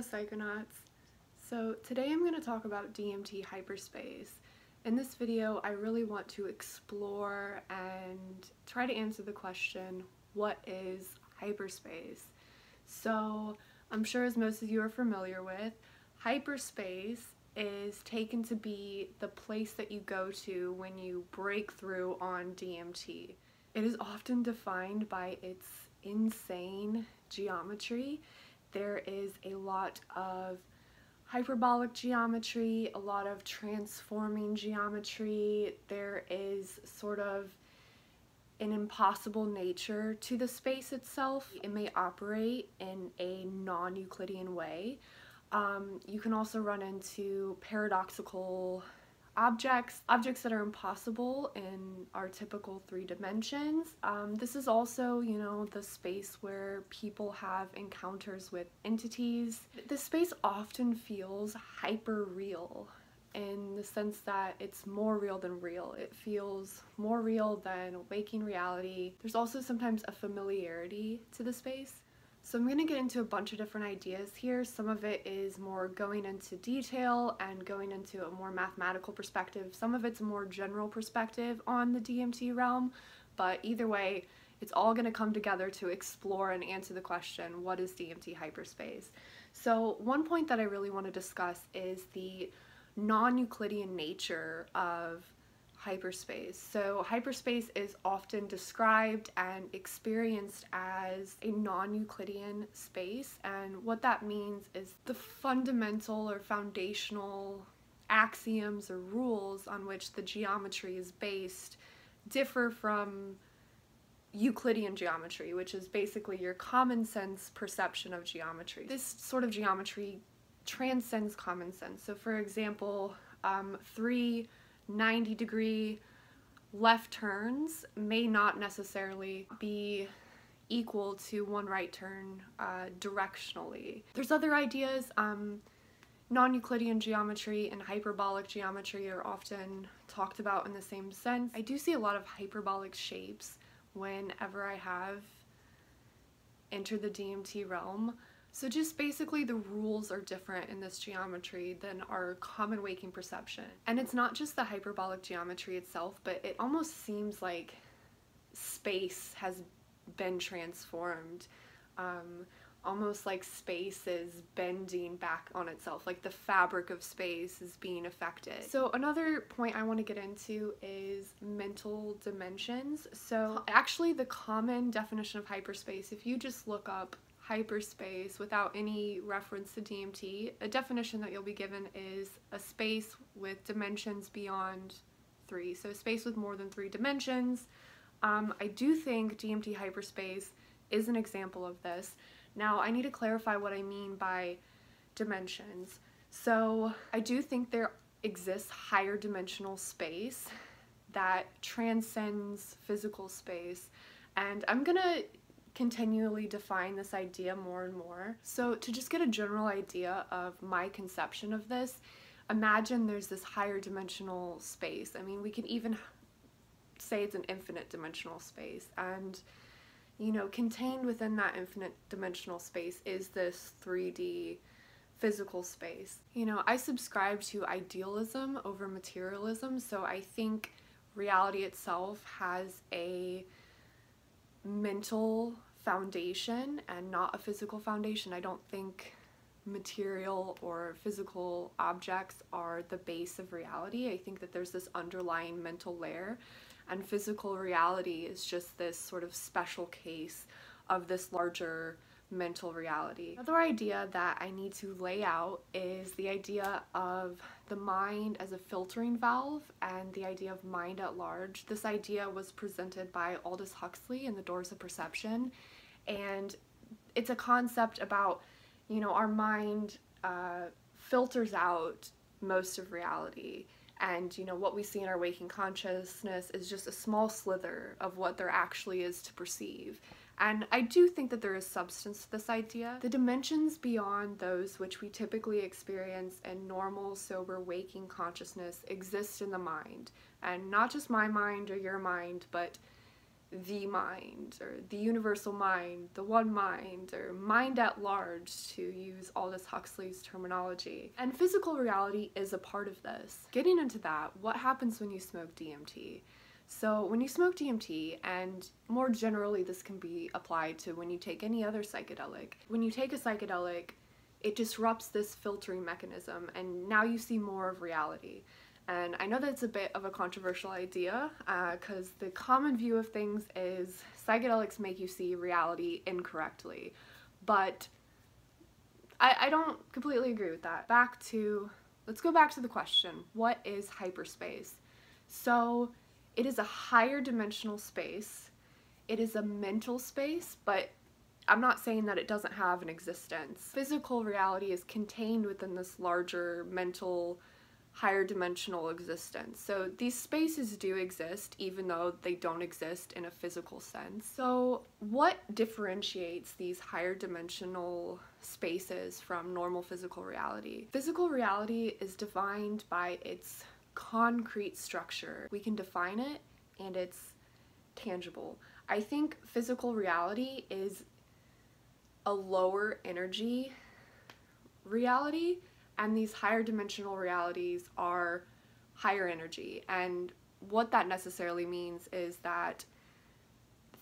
Psychonauts! So today I'm going to talk about DMT hyperspace. In this video I really want to explore and try to answer the question what is hyperspace? So I'm sure as most of you are familiar with, hyperspace is taken to be the place that you go to when you break through on DMT. It is often defined by its insane geometry there is a lot of hyperbolic geometry, a lot of transforming geometry. There is sort of an impossible nature to the space itself. It may operate in a non-Euclidean way. Um, you can also run into paradoxical objects, objects that are impossible in our typical three dimensions. Um, this is also, you know, the space where people have encounters with entities. This space often feels hyper real in the sense that it's more real than real. It feels more real than waking reality. There's also sometimes a familiarity to the space. So I'm going to get into a bunch of different ideas here. Some of it is more going into detail and going into a more mathematical perspective. Some of it's a more general perspective on the DMT realm, but either way, it's all going to come together to explore and answer the question, what is DMT hyperspace? So one point that I really want to discuss is the non-Euclidean nature of hyperspace. So hyperspace is often described and experienced as a non-Euclidean space and what that means is the fundamental or foundational axioms or rules on which the geometry is based differ from Euclidean geometry, which is basically your common sense perception of geometry. This sort of geometry transcends common sense. So for example, um, three 90 degree left turns may not necessarily be equal to one right turn uh, directionally. There's other ideas, um, non-Euclidean geometry and hyperbolic geometry are often talked about in the same sense. I do see a lot of hyperbolic shapes whenever I have entered the DMT realm. So just basically the rules are different in this geometry than our common waking perception. And it's not just the hyperbolic geometry itself, but it almost seems like space has been transformed. Um, almost like space is bending back on itself, like the fabric of space is being affected. So another point I want to get into is mental dimensions. So actually the common definition of hyperspace, if you just look up hyperspace without any reference to DMT, a definition that you'll be given is a space with dimensions beyond three. So space with more than three dimensions. Um, I do think DMT hyperspace is an example of this. Now I need to clarify what I mean by dimensions. So I do think there exists higher dimensional space that transcends physical space and I'm gonna continually define this idea more and more. So to just get a general idea of my conception of this, imagine there's this higher dimensional space. I mean, we can even say it's an infinite dimensional space and you know, contained within that infinite dimensional space is this 3D physical space. You know, I subscribe to idealism over materialism, so I think reality itself has a mental foundation and not a physical foundation. I don't think material or physical objects are the base of reality. I think that there's this underlying mental layer and physical reality is just this sort of special case of this larger mental reality. Another idea that I need to lay out is the idea of the mind as a filtering valve and the idea of mind at large. This idea was presented by Aldous Huxley in The Doors of Perception. And it's a concept about, you know, our mind uh, filters out most of reality. And you know what we see in our waking consciousness is just a small slither of what there actually is to perceive and I do think that there is substance to this idea. The dimensions beyond those which we typically experience in normal, sober, waking consciousness exist in the mind. And not just my mind or your mind, but the mind or the universal mind, the one mind, or mind at large, to use Aldous Huxley's terminology. And physical reality is a part of this. Getting into that, what happens when you smoke DMT? So, when you smoke DMT, and more generally, this can be applied to when you take any other psychedelic, when you take a psychedelic, it disrupts this filtering mechanism, and now you see more of reality. And I know that's a bit of a controversial idea because uh, the common view of things is psychedelics make you see reality incorrectly. But I, I don't completely agree with that. Back to, let's go back to the question what is hyperspace? So it is a higher dimensional space, it is a mental space, but I'm not saying that it doesn't have an existence. Physical reality is contained within this larger mental higher dimensional existence. So these spaces do exist even though they don't exist in a physical sense. So what differentiates these higher dimensional spaces from normal physical reality? Physical reality is defined by its concrete structure. We can define it and it's tangible. I think physical reality is a lower energy reality and these higher dimensional realities are higher energy. And what that necessarily means is that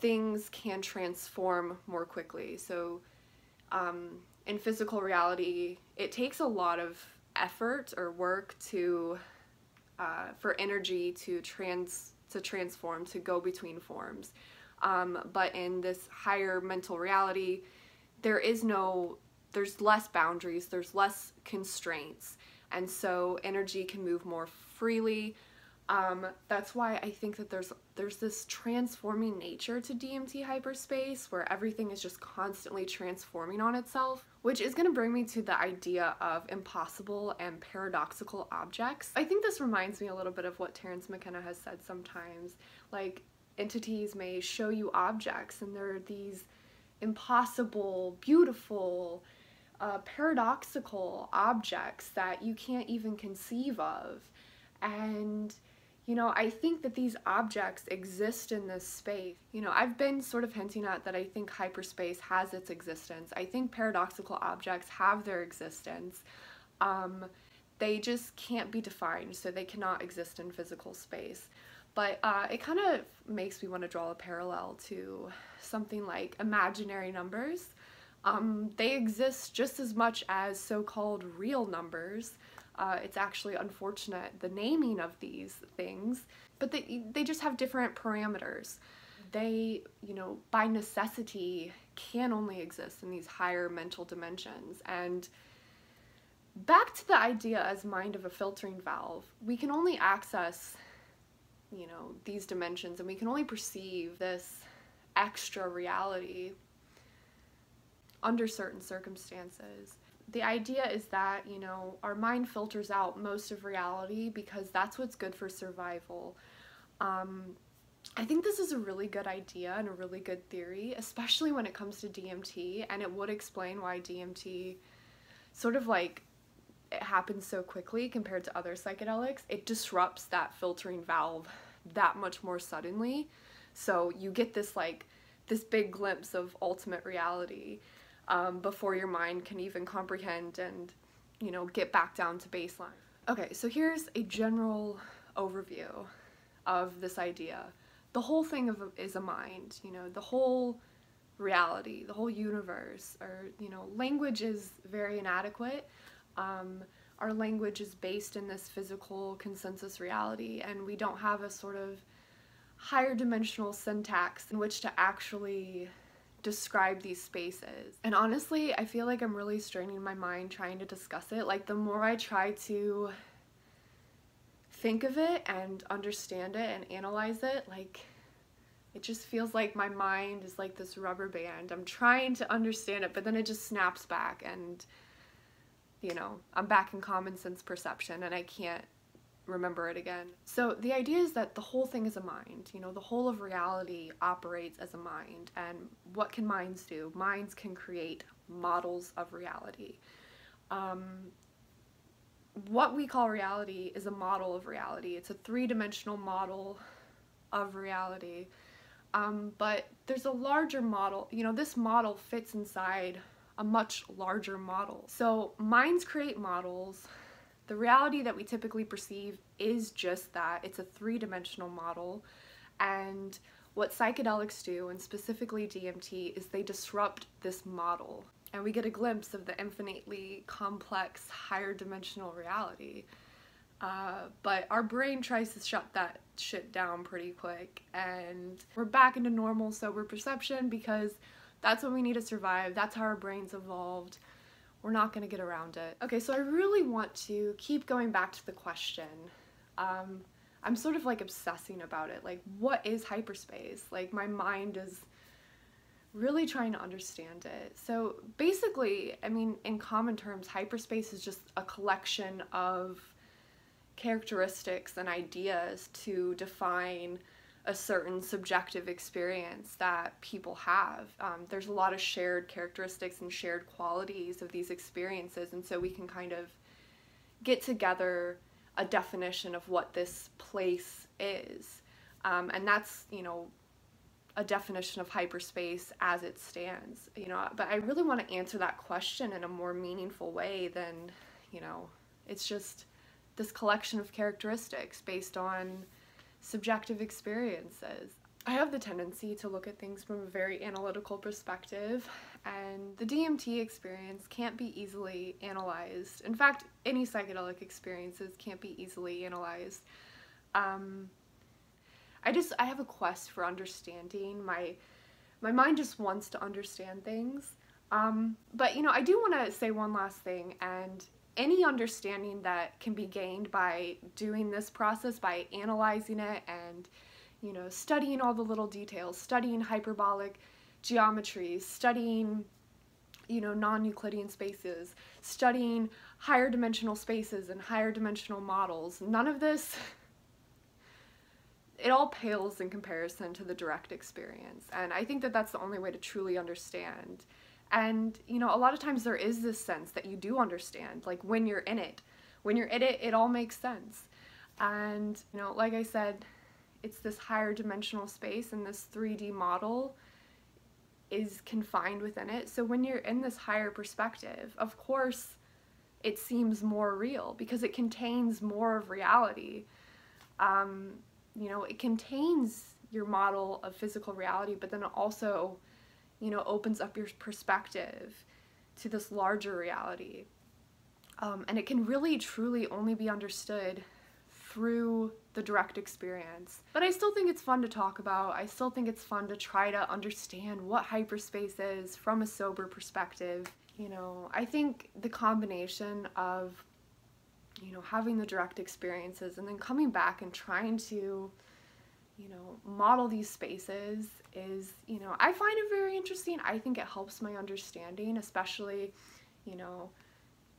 things can transform more quickly. So, um, in physical reality, it takes a lot of effort or work to uh, for energy to trans to transform to go between forms. Um, but in this higher mental reality, there is no there's less boundaries, there's less constraints, and so energy can move more freely. Um, that's why I think that there's there's this transforming nature to DMT hyperspace where everything is just constantly transforming on itself, which is going to bring me to the idea of impossible and paradoxical objects. I think this reminds me a little bit of what Terence McKenna has said sometimes. Like entities may show you objects and there are these impossible, beautiful, uh, paradoxical objects that you can't even conceive of. And, you know, I think that these objects exist in this space. You know, I've been sort of hinting at that I think hyperspace has its existence. I think paradoxical objects have their existence. Um, they just can't be defined, so they cannot exist in physical space. But uh, it kind of makes me want to draw a parallel to something like imaginary numbers. Um, they exist just as much as so-called real numbers. Uh, it's actually unfortunate the naming of these things, but they, they just have different parameters. They, you know, by necessity can only exist in these higher mental dimensions. And back to the idea as mind of a filtering valve, we can only access, you know, these dimensions and we can only perceive this extra reality under certain circumstances. The idea is that, you know, our mind filters out most of reality because that's what's good for survival. Um, I think this is a really good idea and a really good theory, especially when it comes to DMT, and it would explain why DMT sort of like it happens so quickly compared to other psychedelics. It disrupts that filtering valve that much more suddenly. So you get this like this big glimpse of ultimate reality um, before your mind can even comprehend and, you know, get back down to baseline. Okay, so here's a general overview of this idea. The whole thing of is a mind, you know, the whole reality, the whole universe, or, you know, language is very inadequate. Um, our language is based in this physical consensus reality, and we don't have a sort of higher dimensional syntax in which to actually describe these spaces. And honestly, I feel like I'm really straining my mind trying to discuss it. Like the more I try to think of it and understand it and analyze it, like it just feels like my mind is like this rubber band. I'm trying to understand it, but then it just snaps back and you know, I'm back in common sense perception and I can't remember it again. So the idea is that the whole thing is a mind. You know, the whole of reality operates as a mind. And what can minds do? Minds can create models of reality. Um, what we call reality is a model of reality. It's a three-dimensional model of reality. Um, but there's a larger model, you know, this model fits inside a much larger model. So minds create models. The reality that we typically perceive is just that. It's a three-dimensional model. And what psychedelics do, and specifically DMT, is they disrupt this model. And we get a glimpse of the infinitely complex, higher dimensional reality. Uh, but our brain tries to shut that shit down pretty quick, and we're back into normal sober perception because that's what we need to survive. That's how our brains evolved. We're not gonna get around it. Okay, so I really want to keep going back to the question. Um, I'm sort of like obsessing about it. Like, what is hyperspace? Like, my mind is really trying to understand it. So, basically, I mean, in common terms, hyperspace is just a collection of characteristics and ideas to define a certain subjective experience that people have. Um, there's a lot of shared characteristics and shared qualities of these experiences, and so we can kind of get together a definition of what this place is. Um, and that's, you know, a definition of hyperspace as it stands, you know, but I really want to answer that question in a more meaningful way than, you know, it's just this collection of characteristics based on subjective experiences. I have the tendency to look at things from a very analytical perspective, and the DMT experience can't be easily analyzed. In fact, any psychedelic experiences can't be easily analyzed. Um, I just I have a quest for understanding. My my mind just wants to understand things. Um, but you know, I do want to say one last thing, and any understanding that can be gained by doing this process, by analyzing it and you know, studying all the little details, studying hyperbolic geometries, studying, you know, non-Euclidean spaces, studying higher dimensional spaces and higher dimensional models. None of this, it all pales in comparison to the direct experience. And I think that that's the only way to truly understand. And, you know, a lot of times there is this sense that you do understand, like when you're in it. When you're in it, it all makes sense. And, you know, like I said, it's this higher dimensional space and this 3D model is confined within it. So when you're in this higher perspective, of course, it seems more real because it contains more of reality. Um, you know, it contains your model of physical reality, but then also, you know, opens up your perspective to this larger reality. Um, and it can really truly only be understood through the direct experience. But I still think it's fun to talk about. I still think it's fun to try to understand what hyperspace is from a sober perspective. You know, I think the combination of, you know, having the direct experiences and then coming back and trying to, you know, model these spaces is, you know, I find it very interesting. I think it helps my understanding, especially, you know,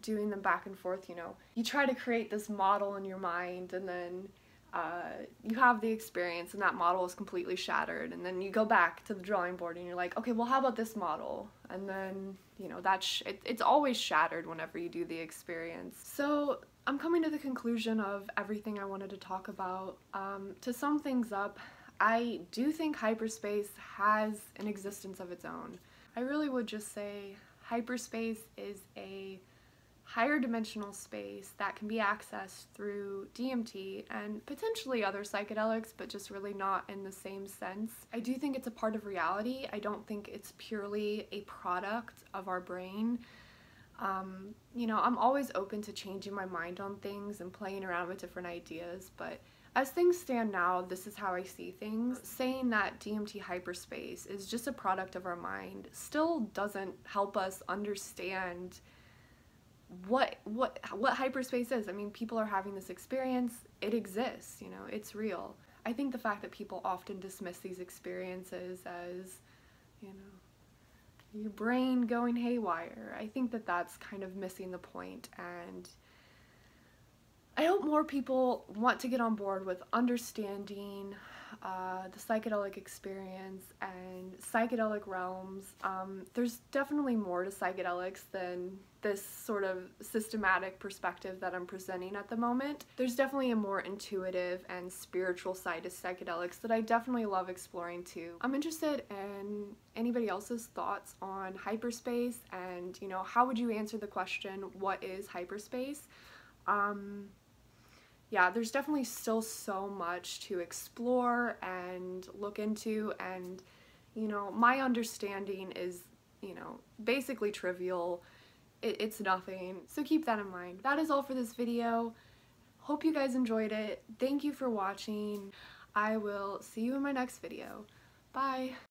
doing them back and forth, you know, you try to create this model in your mind and then uh, you have the experience and that model is completely shattered and then you go back to the drawing board and you're like, okay, well how about this model? And then, you know, that's, it, it's always shattered whenever you do the experience. So I'm coming to the conclusion of everything I wanted to talk about. Um, to sum things up, I do think hyperspace has an existence of its own. I really would just say hyperspace is a higher dimensional space that can be accessed through DMT and potentially other psychedelics, but just really not in the same sense. I do think it's a part of reality. I don't think it's purely a product of our brain. Um, you know, I'm always open to changing my mind on things and playing around with different ideas, but as things stand now, this is how I see things. Saying that DMT hyperspace is just a product of our mind still doesn't help us understand what what what hyperspace is. I mean, people are having this experience. It exists, you know, it's real. I think the fact that people often dismiss these experiences as, you know, your brain going haywire. I think that that's kind of missing the point and I hope more people want to get on board with understanding uh, the psychedelic experience and psychedelic realms. Um, there's definitely more to psychedelics than this sort of systematic perspective that I'm presenting at the moment. There's definitely a more intuitive and spiritual side to psychedelics that I definitely love exploring too. I'm interested in anybody else's thoughts on hyperspace and, you know, how would you answer the question, what is hyperspace? Um, yeah, there's definitely still so much to explore and look into and you know, my understanding is, you know, basically trivial. It, it's nothing. So keep that in mind. That is all for this video. Hope you guys enjoyed it. Thank you for watching. I will see you in my next video. Bye.